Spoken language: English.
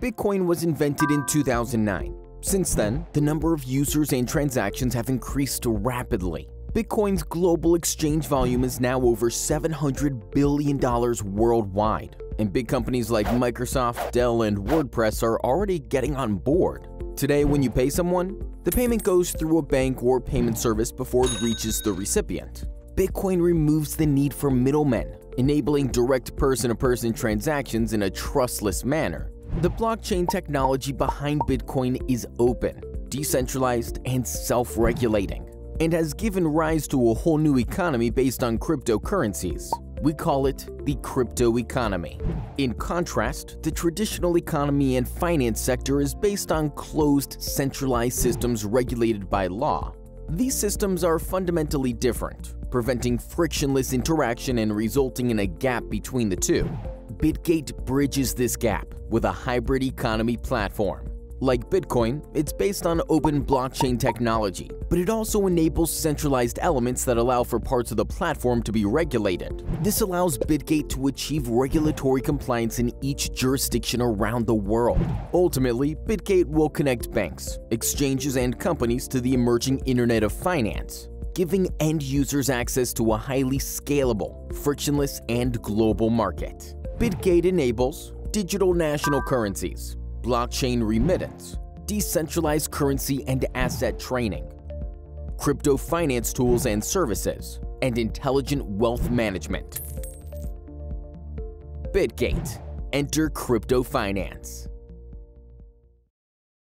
Bitcoin was invented in 2009. Since then, the number of users and transactions have increased rapidly. Bitcoin's global exchange volume is now over $700 billion worldwide, and big companies like Microsoft, Dell, and WordPress are already getting on board. Today, when you pay someone, the payment goes through a bank or payment service before it reaches the recipient. Bitcoin removes the need for middlemen, enabling direct person-to-person transactions in a trustless manner. The blockchain technology behind Bitcoin is open, decentralized, and self-regulating, and has given rise to a whole new economy based on cryptocurrencies. We call it the crypto economy. In contrast, the traditional economy and finance sector is based on closed, centralized systems regulated by law. These systems are fundamentally different, preventing frictionless interaction and resulting in a gap between the two. Bitgate bridges this gap with a hybrid economy platform. Like Bitcoin, it's based on open blockchain technology, but it also enables centralized elements that allow for parts of the platform to be regulated. This allows Bitgate to achieve regulatory compliance in each jurisdiction around the world. Ultimately, Bitgate will connect banks, exchanges, and companies to the emerging Internet of Finance, giving end users access to a highly scalable, frictionless, and global market. Bitgate enables digital national currencies, blockchain remittance, decentralized currency and asset training, crypto finance tools and services, and intelligent wealth management. Bitgate. Enter crypto finance.